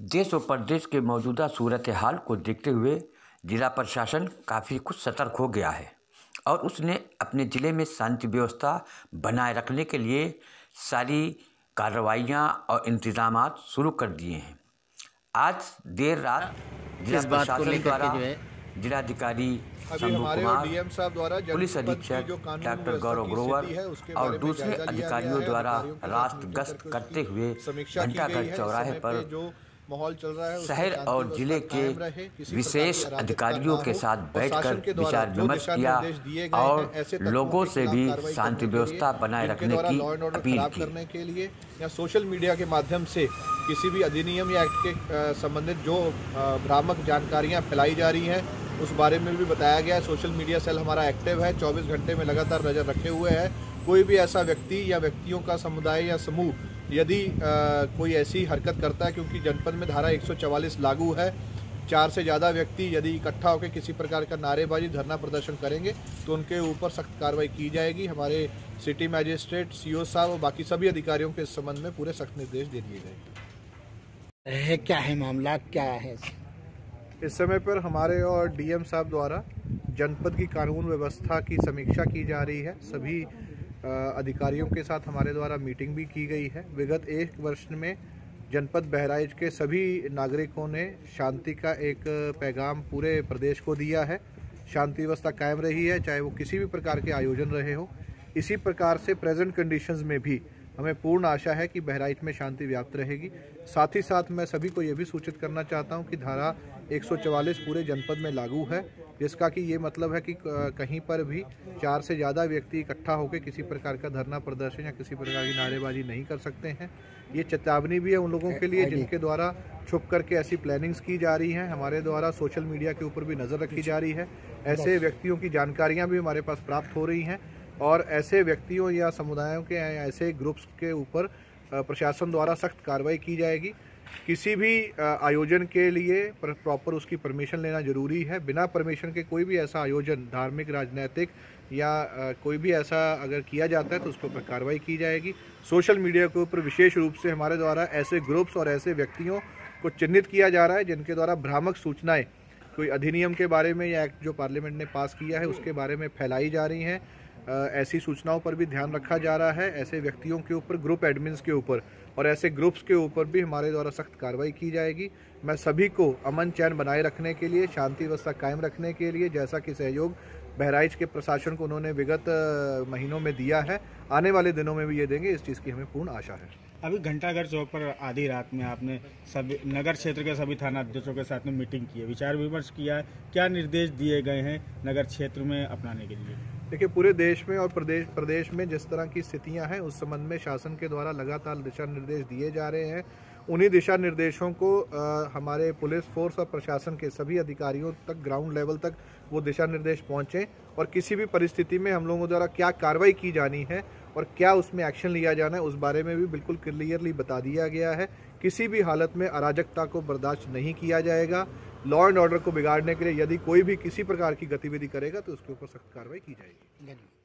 देश और प्रदेश के मौजूदा सूरत हाल को देखते हुए जिला प्रशासन काफ़ी कुछ सतर्क हो गया है और उसने अपने ज़िले में शांति व्यवस्था बनाए रखने के लिए सारी कार्रवाइयाँ और इंतज़ाम शुरू कर दिए हैं। आज देर रात जिला इस बात को प्रशासन द्वारा जिलाधिकारी शंभू कुमार डीएम साहब द्वारा पुलिस अधीक्षक डॉक्टर गौरव ग्रोवर और दूसरे अधिकारियों द्वारा रात गश्त करते हुए घंटाघर चौराहे पर माहौल चल रहा है शहर और ज़िले के विशेष अधिकारियों के साथ बैठकर विचार विमर्श किया और लोगों से भी शांति व्यवस्था बनाए रखने की अपील की। करने के लिए या सोशल मीडिया के माध्यम से किसी भी अधिनियम या एक्ट के संबंधित जो भ्रामक जानकारियाँ फैलाई जा रही हैं उस बारे में भी बताया गया है। सोशल मीडिया सेल हमारा एक्टिव है 24 घंटे में लगातार नज़र रखे हुए है। कोई भी ऐसा व्यक्ति या व्यक्तियों का समुदाय या समूह यदि कोई ऐसी हरकत करता है क्योंकि जनपद में धारा 144 लागू है चार से ज़्यादा व्यक्ति यदि इकट्ठा होकर किसी प्रकार का नारेबाजी धरना प्रदर्शन करेंगे तो उनके ऊपर सख्त कार्रवाई की जाएगी। हमारे सिटी मैजिस्ट्रेट सीओ साहब और बाकी सभी अधिकारियों के इस संबंध में पूरे सख्त निर्देश दे दिए गए। है क्या है मामला? क्या है? इस समय पर हमारे और डीएम साहब द्वारा जनपद की कानून व्यवस्था की समीक्षा की जा रही है। सभी अधिकारियों के साथ हमारे द्वारा मीटिंग भी की गई है। विगत एक वर्ष में जनपद बहराइच के सभी नागरिकों ने शांति का एक पैगाम पूरे प्रदेश को दिया है। शांति व्यवस्था कायम रही है, चाहे वो किसी भी प्रकार के आयोजन रहे हो। इसी प्रकार से प्रेजेंट कंडीशंस में भी हमें पूर्ण आशा है कि बहराइच में शांति व्याप्त रहेगी। साथ ही साथ मैं सभी को ये भी सूचित करना चाहता हूँ कि धारा 144 पूरे जनपद में लागू है। जिसका कि ये मतलब है कि कहीं पर भी चार से ज़्यादा व्यक्ति इकट्ठा होकर किसी प्रकार का धरना प्रदर्शन या किसी प्रकार की नारेबाजी नहीं कर सकते हैं। ये चेतावनी भी है उन लोगों के लिए जिनके द्वारा छुप करके ऐसी प्लानिंग्स की जा रही हैं। हमारे द्वारा सोशल मीडिया के ऊपर भी नज़र रखी जा रही है। ऐसे व्यक्तियों की जानकारियाँ भी हमारे पास प्राप्त हो रही हैं और ऐसे व्यक्तियों या समुदायों के ऐसे ग्रुप्स के ऊपर प्रशासन द्वारा सख्त कार्रवाई की जाएगी। किसी भी आयोजन के लिए प्रॉपर उसकी परमिशन लेना ज़रूरी है। बिना परमिशन के कोई भी ऐसा आयोजन, धार्मिक, राजनीतिक या कोई भी ऐसा अगर किया जाता है तो उसके ऊपर कार्रवाई की जाएगी। सोशल मीडिया के ऊपर विशेष रूप से हमारे द्वारा ऐसे ग्रुप्स और ऐसे व्यक्तियों को चिन्हित किया जा रहा है जिनके द्वारा भ्रामक सूचनाएँ, कोई अधिनियम के बारे में या एक्ट जो पार्लियामेंट ने पास किया है उसके बारे में फैलाई जा रही हैं। ऐसी सूचनाओं पर भी ध्यान रखा जा रहा है, ऐसे व्यक्तियों के ऊपर ग्रुप एडमिन्स के ऊपर, और ऐसे ग्रुप्स के ऊपर भी हमारे द्वारा सख्त कार्रवाई की जाएगी। मैं सभी को अमन चैन बनाए रखने के लिए, शांति व्यवस्था कायम रखने के लिए, जैसा कि सहयोग बहराइच के प्रशासन को उन्होंने विगत महीनों में दिया है, आने वाले दिनों में भी ये देंगे, इस चीज़ की हमें पूर्ण आशा है। अभी घंटाघर चौक पर आधी रात में आपने सभी, नगर क्षेत्र के सभी थाना अध्यक्षों के साथ में मीटिंग की है, विचार विमर्श किया है, क्या निर्देश दिए गए हैं नगर क्षेत्र में अपनाने के लिए? देखिए पूरे देश में और प्रदेश प्रदेश में जिस तरह की स्थितियाँ हैं उस संबंध में शासन के द्वारा लगातार दिशा निर्देश दिए जा रहे हैं। उन्हीं दिशा निर्देशों को अ, हमारे पुलिस फोर्स और प्रशासन के सभी अधिकारियों तक ग्राउंड लेवल तक वो दिशा निर्देश पहुँचे और किसी भी परिस्थिति में हम लोगों द्वारा क्या कार्रवाई की जानी है और क्या उसमें एक्शन लिया जाना है उस बारे में भी बिल्कुल क्लियरली बता दिया गया है। किसी भी हालत में अराजकता को बर्दाश्त नहीं किया जाएगा। लॉ एंड ऑर्डर को बिगाड़ने के लिए यदि कोई भी किसी प्रकार की गतिविधि करेगा तो उसके ऊपर सख्त कार्रवाई की जाएगी। धन्यवाद।